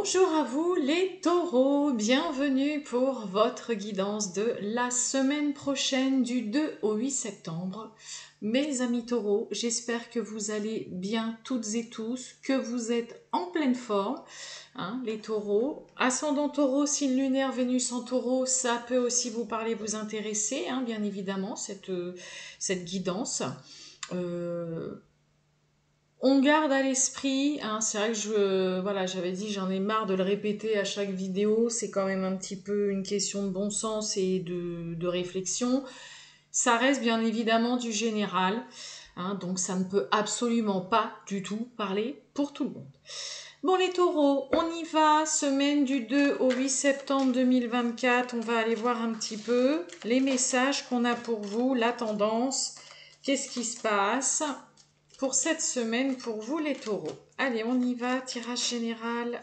Bonjour à vous les taureaux, bienvenue pour votre guidance de la semaine prochaine du 2 au 8 septembre. Mes amis taureaux, j'espère que vous allez bien toutes et tous, que vous êtes en pleine forme. Hein, les taureaux, ascendant taureau, signe lunaire, Vénus en taureau, ça peut aussi vous parler, vous intéresser, hein, bien évidemment, cette, cette guidance. Euh, on garde à l'esprit, hein, c'est vrai que je, voilà, j'avais dit, j'en ai marre de le répéter à chaque vidéo, c'est quand même un petit peu une question de bon sens et de, réflexion. Ça reste bien évidemment du général, hein, donc ça ne peut absolument pas du tout parler pour tout le monde. Bon les taureaux, on y va, semaine du 2 au 8 septembre 2024, on va aller voir un petit peu les messages qu'on a pour vous, la tendance, qu'est-ce qui se passe? Pour cette semaine pour vous les taureaux. Allez, on y va, tirage général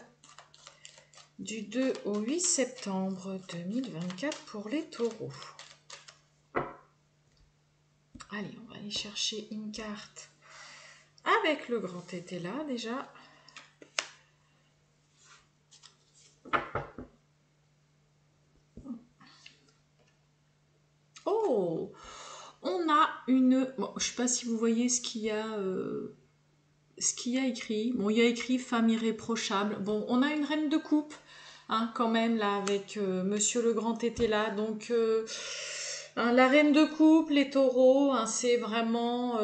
du 2 au 8 septembre 2024 pour les taureaux. Allez, on va aller chercher une carte avec le grand tété là déjà. Oh une... Je sais pas si vous voyez ce qu'il y a... Euh, ce qu'il y a écrit. Bon, il y a écrit femme irréprochable. Bon, on a une reine de coupe, hein, quand même, là, avec euh, Monsieur le Grand était là. Donc, euh, hein, la reine de coupe, les taureaux, hein, c'est vraiment...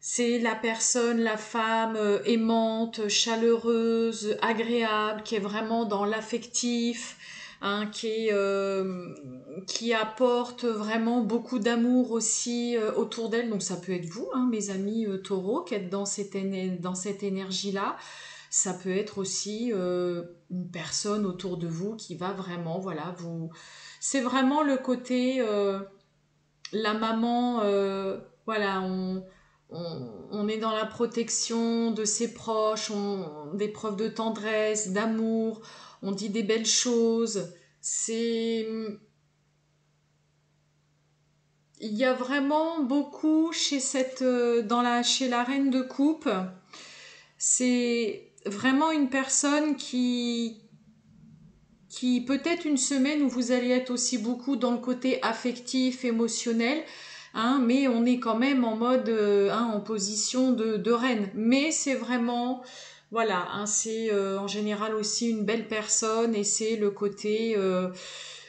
c'est la personne, la femme aimante, chaleureuse, agréable, qui est vraiment dans l'affectif, Hein, qui, euh, qui apporte vraiment beaucoup d'amour aussi euh, autour d'elle. Donc ça peut être vous, hein, mes amis euh, taureaux, qui êtes dans cette, énergie-là. Ça peut être aussi une personne autour de vous qui va vraiment, voilà, vous... C'est vraiment le côté, la maman, voilà, on, on, est dans la protection de ses proches, on, des preuves de tendresse, d'amour, on dit des belles choses. C'est. Il y a vraiment beaucoup chez cette, euh, dans la, chez la reine de coupe. C'est vraiment une personne qui, qui peut-être une semaine où vous allez être aussi beaucoup dans le côté affectif, émotionnel, hein, mais on est quand même en mode, euh, hein, en position de, de reine. Mais c'est vraiment voilà, hein, c'est euh, en général aussi une belle personne et c'est le côté euh,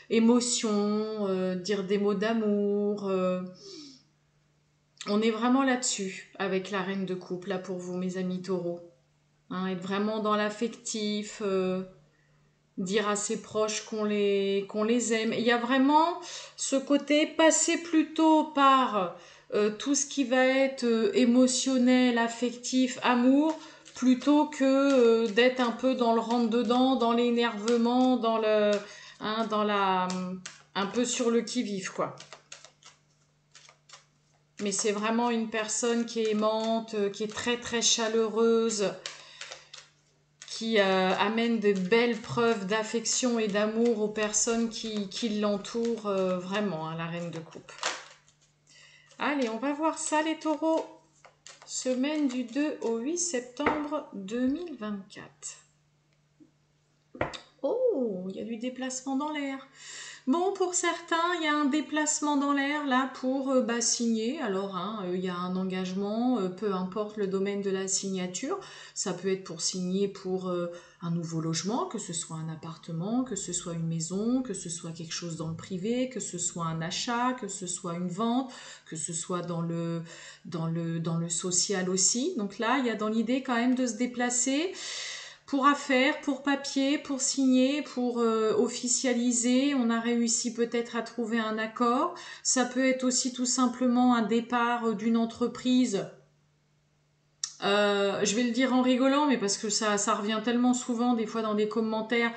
émotion, euh, dire des mots d'amour. on est vraiment là-dessus avec la reine de couple, là pour vous, mes amis taureaux. Hein, être vraiment dans l'affectif, dire à ses proches qu'on les, qu'on les aime. Il y a vraiment ce côté passer plutôt par tout ce qui va être émotionnel, affectif, amour, plutôt que euh, d'être un peu dans le rentre-dedans, dans l'énervement, dans le, hein, dans la, un peu sur le qui-vive, quoi. Mais c'est vraiment une personne qui est aimante, euh, qui est très très chaleureuse, qui euh, amène de belles preuves d'affection et d'amour aux personnes qui, l'entourent vraiment, hein, la reine de coupe. Allez, on va voir ça les taureaux. Semaine du 2 au 8 septembre 2024. Oh, il y a du déplacement dans l'air. Bon, pour certains, il y a un déplacement dans l'air là pour euh, bah, signer. Alors, hein, euh, il y a un engagement, euh, peu importe le domaine de la signature. Ça peut être pour signer pour un nouveau logement, que ce soit un appartement, que ce soit une maison, que ce soit quelque chose dans le privé, que ce soit un achat, que ce soit une vente, que ce soit dans le, dans le, dans le social aussi. Donc là, il y a dans l'idée quand même de se déplacer pour affaires, pour papier, pour signer, pour euh, officialiser. On a réussi peut-être à trouver un accord. Ça peut être aussi tout simplement un départ euh, d'une entreprise. Euh, je vais le dire en rigolant, mais parce que ça, ça revient tellement souvent des fois dans des commentaires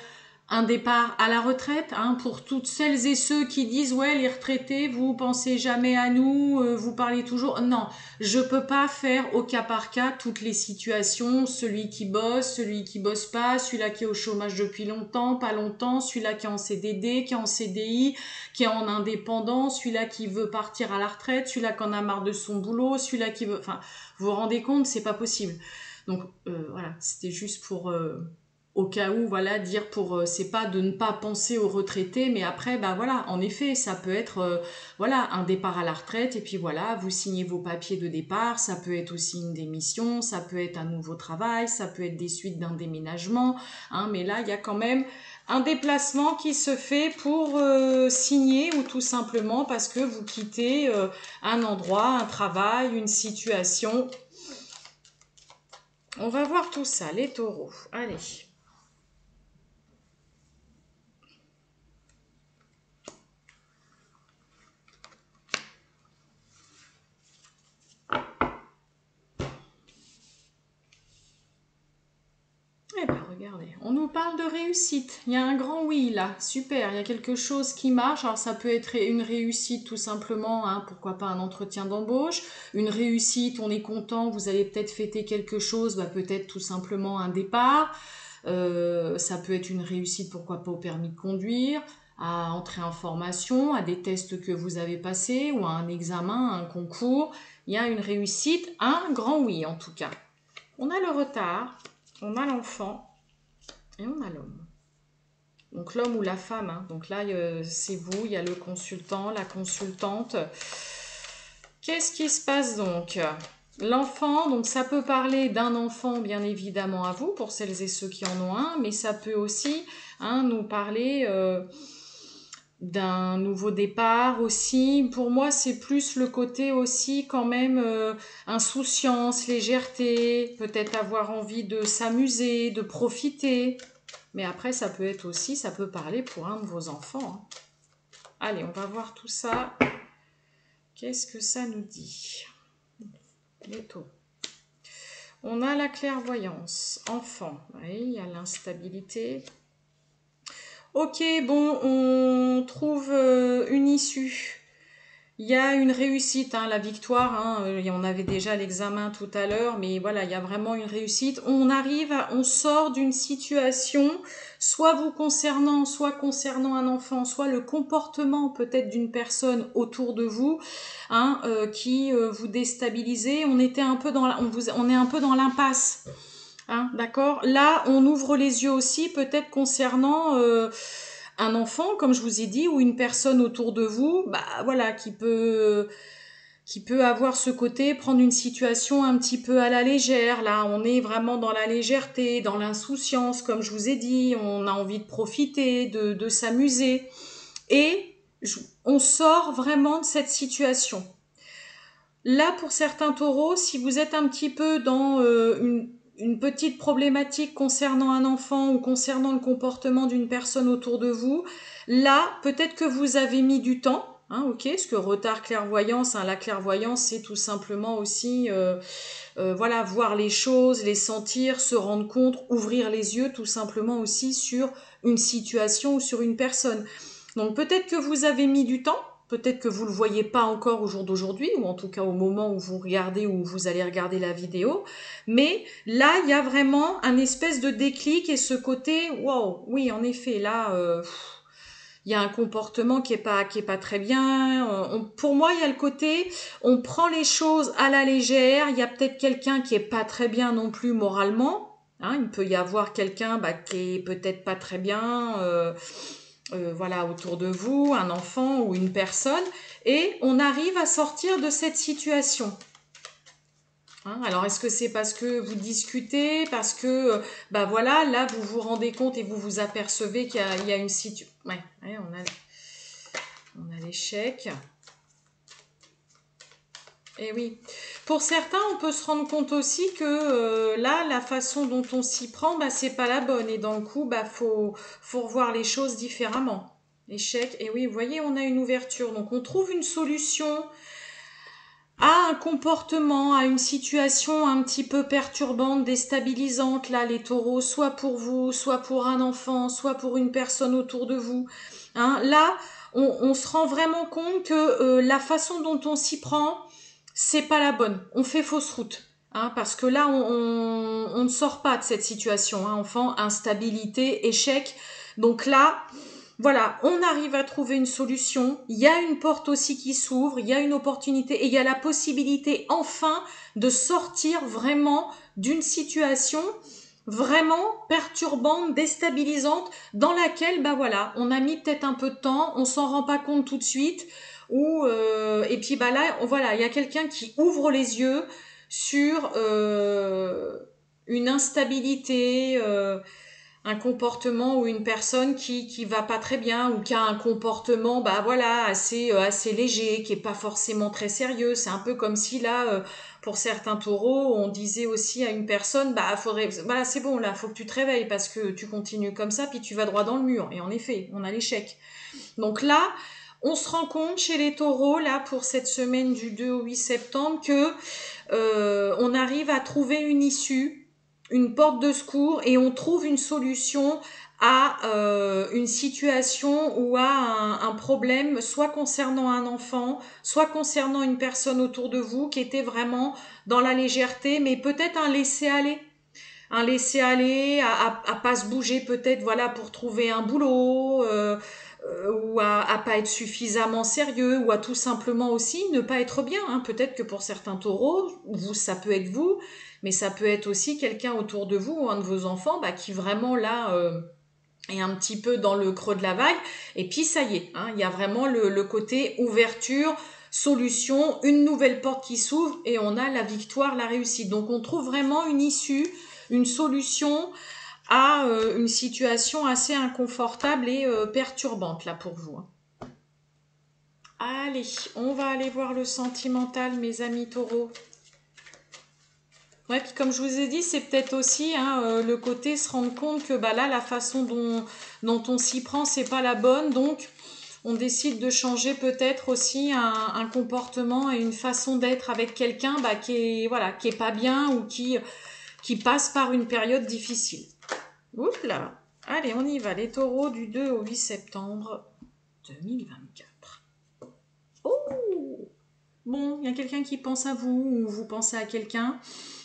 un départ à la retraite, hein, pour toutes celles et ceux qui disent ouais les retraités, vous pensez jamais à nous, euh, vous parlez toujours. Non, je peux pas faire au cas par cas toutes les situations, celui qui bosse, celui qui bosse pas, celui-là qui est au chômage depuis longtemps, pas longtemps, celui-là qui est en CDD, qui est en CDI, qui est en indépendant, celui-là qui veut partir à la retraite, celui-là qui en a marre de son boulot, celui-là qui veut, enfin, vous vous rendez compte, c'est pas possible. Donc euh, voilà, c'était juste pour euh, au cas où, voilà, dire pour, euh, c'est pas de ne pas penser aux retraités, mais après, bah voilà, en effet, ça peut être, euh, voilà, un départ à la retraite, et puis voilà, vous signez vos papiers de départ, ça peut être aussi une démission, ça peut être un nouveau travail, ça peut être des suites d'un déménagement, hein, mais là, il y a quand même un déplacement qui se fait pour euh, signer ou tout simplement parce que vous quittez un endroit, un travail, une situation. On va voir tout ça, les taureaux. Allez. Eh bien, regardez, on nous parle de Il y a un grand oui là, super, il y a quelque chose qui marche. Alors ça peut être une réussite tout simplement, hein, pourquoi pas un entretien d'embauche. Une réussite, on est content, vous allez peut-être fêter quelque chose, bah, peut-être tout simplement un départ. Euh, ça peut être une réussite, pourquoi pas au permis de conduire, à entrer en formation, à des tests que vous avez passés ou à un examen, un concours. Il y a une réussite, un grand oui en tout cas. On a le retard, on a l'enfant et on a l'homme. Donc l'homme ou la femme, hein. donc là c'est vous, il y a le consultant, la consultante. Qu'est-ce qui se passe donc? L'enfant, donc ça peut parler d'un enfant bien évidemment à vous, pour celles et ceux qui en ont un, mais ça peut aussi hein, nous parler euh, d'un nouveau départ aussi. Pour moi, c'est plus le côté aussi quand même euh, insouciance, légèreté, peut-être avoir envie de s'amuser, de profiter. Mais après, ça peut être aussi, ça peut parler pour un de vos enfants. Hein. Allez, on va voir tout ça. Qu'est-ce que ça nous dit? Les taux. On a la clairvoyance, enfant. Il y a l'instabilité, Ok, bon, on trouve euh, une issue. Il y a une réussite, hein, la victoire. Hein, euh, on avait déjà l'examen tout à l'heure, mais voilà, il y a vraiment une réussite. On arrive, on sort d'une situation, soit vous concernant, soit concernant un enfant, soit le comportement peut-être d'une personne autour de vous, hein, euh, qui vous déstabilisait. On était un peu dans, on, vous, on est un peu dans l'impasse. Hein, d'accord? Là, on ouvre les yeux aussi, peut-être concernant euh, un enfant, comme je vous ai dit, ou une personne autour de vous, bah voilà, qui peut qui peut avoir ce côté, prendre une situation un petit peu à la légère. Là, on est vraiment dans la légèreté, dans l'insouciance, comme je vous ai dit, on a envie de profiter, de, s'amuser. Et on sort vraiment de cette situation. Là, pour certains taureaux, si vous êtes un petit peu dans euh, une une petite problématique concernant un enfant ou concernant le comportement d'une personne autour de vous, là, peut-être que vous avez mis du temps. Hein, ok, ce que retard clairvoyance, hein, la clairvoyance, c'est tout simplement aussi, euh, euh, voilà, voir les choses, les sentir, se rendre compte, ouvrir les yeux, tout simplement aussi sur une situation ou sur une personne. Donc peut-être que vous avez mis du temps, Peut-être que vous ne le voyez pas encore au jour d'aujourd'hui, ou en tout cas au moment où vous regardez ou vous allez regarder la vidéo. Mais là, il y a vraiment un espèce de déclic et ce côté, wow, oui, en effet, là, euh, il y a un comportement qui est pas qui pas très bien. Pour moi, il y a le côté, on prend les choses à la légère. Il y a peut-être quelqu'un qui est pas très bien non plus moralement. Hein. il peut y avoir quelqu'un bah, qui est peut-être pas très bien. Euh, euh, voilà, autour de vous, un enfant ou une personne, et on arrive à sortir de cette situation. Hein, alors, est-ce que c'est parce que vous discutez, parce que, euh, bah voilà, là, vous vous rendez compte et vous vous apercevez qu'il y, a une situation... Ouais, on a, on a l'échec. Et eh oui. Pour certains, on peut se rendre compte aussi que euh, là, la façon dont on s'y prend, bah, c'est pas la bonne. Et dans le coup, bah, faut, revoir les choses différemment. Échec. Et oui, vous voyez, on a une ouverture. Donc, on trouve une solution à un comportement, à une situation un petit peu perturbante, déstabilisante, là, les taureaux, soit pour vous, soit pour un enfant, soit pour une personne autour de vous. Hein. Là, on, se rend vraiment compte que euh, la façon dont on s'y prend, c'est pas la bonne. On fait fausse route. Hein, parce que là, on, ne sort pas de cette situation. Hein, enfant, instabilité, échec. Donc là, voilà, on arrive à trouver une solution. Il y a une porte aussi qui s'ouvre, il y a une opportunité et il y a la possibilité enfin de sortir vraiment d'une situation vraiment perturbante, déstabilisante, dans laquelle, bah voilà, on a mis peut-être un peu de temps, on s'en rend pas compte tout de suite, ou euh, et puis bah là, voilà, il y a quelqu'un qui ouvre les yeux sur euh, une instabilité, euh, un comportement ou une personne qui qui va pas très bien ou qui a un comportement bah voilà assez assez léger, qui est pas forcément très sérieux. C'est un peu comme si là pour certains taureaux, on disait aussi à une personne, bah faudrait, voilà c'est bon là, faut que tu te réveilles parce que tu continues comme ça, puis tu vas droit dans le mur. Et en effet, on a l'échec. Donc là, on se rend compte chez les taureaux, là, pour cette semaine du 2 au 8 septembre, que euh, on arrive à trouver une issue, une porte de secours, et on trouve une solution à euh, une situation ou à un, problème, soit concernant un enfant, soit concernant une personne autour de vous qui était vraiment dans la légèreté, mais peut-être un laisser aller, un laisser aller, à, à, pas se bouger peut-être, voilà, pour trouver un boulot. Euh, euh, ou à, pas être suffisamment sérieux ou à tout simplement aussi ne pas être bien. Hein. Peut-être que pour certains taureaux, vous ça peut être vous, mais ça peut être aussi quelqu'un autour de vous ou un de vos enfants bah, qui vraiment là et un petit peu dans le creux de la vague. Et puis ça y est, hein, il y a vraiment le, côté ouverture, solution, une nouvelle porte qui s'ouvre et on a la victoire, la réussite. Donc on trouve vraiment une issue, une solution à euh, une situation assez inconfortable et euh, perturbante là pour vous. Hein. Allez, on va aller voir le sentimental, mes amis taureaux. Ouais, puis comme je vous ai dit, c'est peut-être aussi hein, euh, le côté se rendre compte que bah là, la façon dont, on s'y prend, c'est pas la bonne. Donc, on décide de changer peut-être aussi un, comportement et une façon d'être avec quelqu'un bah, qui est voilà, pas bien ou qui passe par une période difficile. Là. Allez, on y va. Les taureaux du 2 au 8 septembre 2024. Oh Bon, il y a quelqu'un qui pense à vous ou vous pensez à quelqu'un.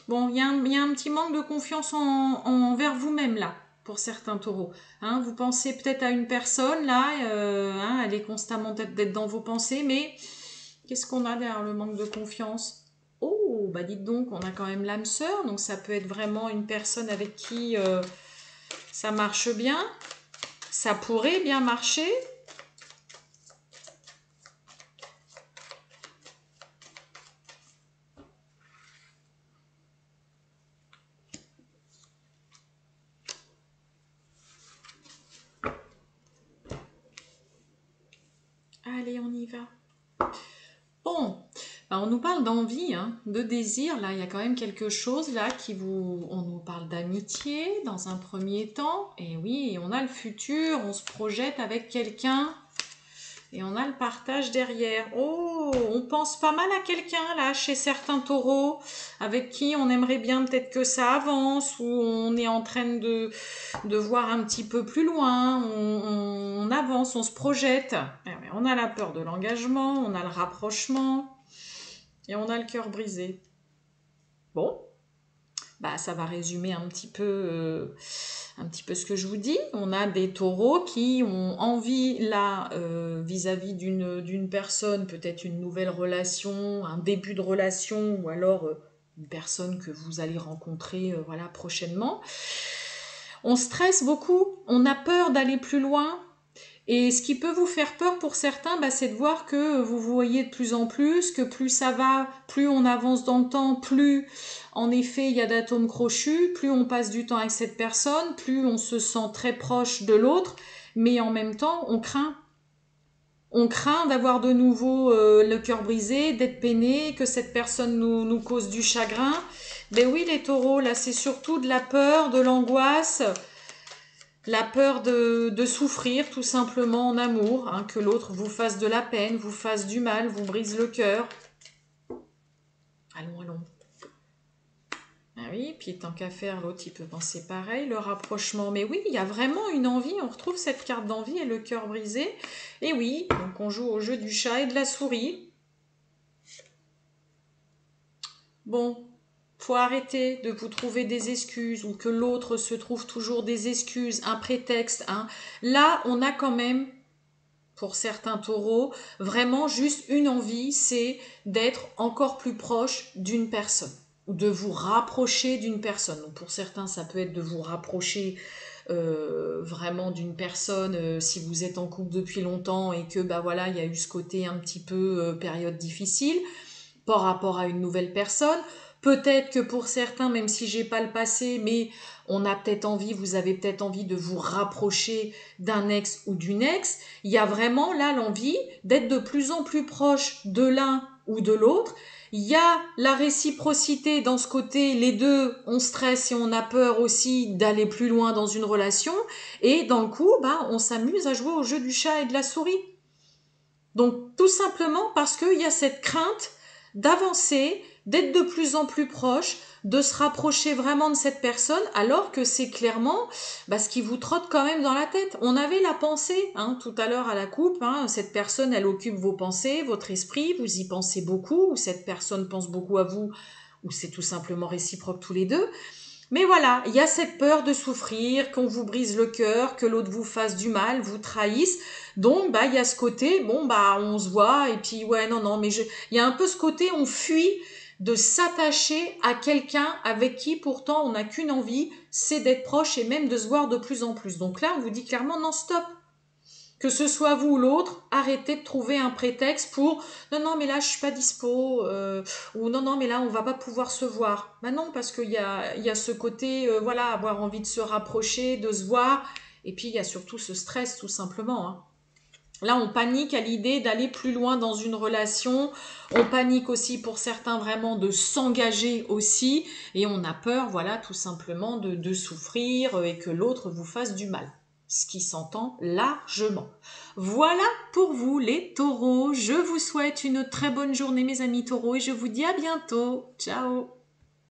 Bon, il y, a un petit manque de confiance envers vous-même là, pour certains taureaux. Hein, vous pensez peut-être à une personne là, euh, hein, elle est constamment d'être dans vos pensées, mais qu'est-ce qu'on a derrière le manque de confiance? Oh, bah dites donc, on a quand même l'âme sœur, donc ça peut être vraiment une personne avec qui euh, ça marche bien, ça pourrait bien marcher, Allez, on y va. Bon, on nous parle d'envie, hein, de désir. Là, il y a quand même quelque chose là qui vous. On nous parle d'amitié dans un premier temps. Et oui, on a le futur, on se projette avec quelqu'un et on a le partage derrière. Oh, on pense pas mal à quelqu'un là, chez certains taureaux, avec qui on aimerait bien peut-être que ça avance, ou on est en train de, de voir un petit peu plus loin, on, avance, on se projette. Eh on a la peur de l'engagement, on a le rapprochement, et on a le cœur brisé. Bon, bah ça va résumer un petit peu. Euh, un petit peu ce que je vous dis. On a des taureaux qui ont envie, là, euh, vis-à-vis d'une personne, peut-être une nouvelle relation, un début de relation, ou alors euh, une personne que vous allez rencontrer voilà, prochainement. On stresse beaucoup, on a peur d'aller plus loin, et ce qui peut vous faire peur pour certains, bah, c'est de voir que vous voyez de plus en plus, que plus ça va, plus on avance dans le temps, plus en effet il y a d'atomes crochus, plus on passe du temps avec cette personne, plus on se sent très proche de l'autre, mais en même temps on craint. On craint d'avoir de nouveau euh, le cœur brisé, d'être peiné, que cette personne nous, nous cause du chagrin. Mais oui, les taureaux, là, c'est surtout de la peur, de l'angoisse, la peur de, souffrir tout simplement en amour, hein, que l'autre vous fasse de la peine, vous fasse du mal, vous brise le cœur. Allons, allons. Ah oui, puis tant qu'à faire, l'autre il peut penser pareil, le rapprochement. Mais oui, il y a vraiment une envie, on retrouve cette carte d'envie et le cœur brisé. Et oui, donc on joue au jeu du chat et de la souris. Bon, arrêter de vous trouver des excuses ou que l'autre se trouve toujours des excuses, un prétexte. Hein. Là, on a quand même, pour certains taureaux, vraiment juste une envie, c'est d'être encore plus proche d'une personne. de vous rapprocher d'une personne. pour certains, ça peut être de vous rapprocher euh, vraiment d'une personne euh, si vous êtes en couple depuis longtemps et que bah voilà il y a eu ce côté un petit peu euh, période difficile par rapport à une nouvelle personne peut-être que pour certains même si j'ai pas le passé mais on a peut-être envie vous avez peut-être envie de vous rapprocher d'un ex ou d'une ex il y a vraiment là l'envie d'être de plus en plus proche de l'un ou de l'autre il y a la réciprocité dans ce côté, les deux, on stresse et on a peur aussi d'aller plus loin dans une relation. Et dans le coup, bah, on s'amuse à jouer au jeu du chat et de la souris. Donc tout simplement parce qu'il y a cette crainte d'avancer, d'être de plus en plus proche, de se rapprocher vraiment de cette personne, alors que c'est clairement bah, ce qui vous trotte quand même dans la tête. On avait la pensée, hein, tout à l'heure à la coupe, hein, cette personne, elle occupe vos pensées, votre esprit, vous y pensez beaucoup, ou cette personne pense beaucoup à vous, ou c'est tout simplement réciproque tous les deux. Mais voilà, il y a cette peur de souffrir, qu'on vous brise le cœur, que l'autre vous fasse du mal, vous trahisse. Donc, bah, il y a ce côté, bon, bah, on se voit, et puis, ouais, non, non, mais je... il y a un peu ce côté, on fuit de s'attacher à quelqu'un avec qui pourtant on n'a qu'une envie, c'est d'être proche et même de se voir de plus en plus. Donc là, on vous dit clairement non stop. Que ce soit vous ou l'autre, arrêtez de trouver un prétexte pour non non mais là je suis pas dispo euh, ou non non mais là on va pas pouvoir se voir. Ben non parce qu'il y a, y a ce côté euh, voilà avoir envie de se rapprocher, de se voir et puis il y a surtout ce stress tout simplement. Hein. Là, on panique à l'idée d'aller plus loin dans une relation. On panique aussi pour certains vraiment de s'engager aussi. Et on a peur, voilà, tout simplement de, de souffrir et que l'autre vous fasse du mal. Ce qui s'entend largement. Voilà pour vous les taureaux. Je vous souhaite une très bonne journée mes amis taureaux et je vous dis à bientôt. Ciao